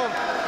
Salem.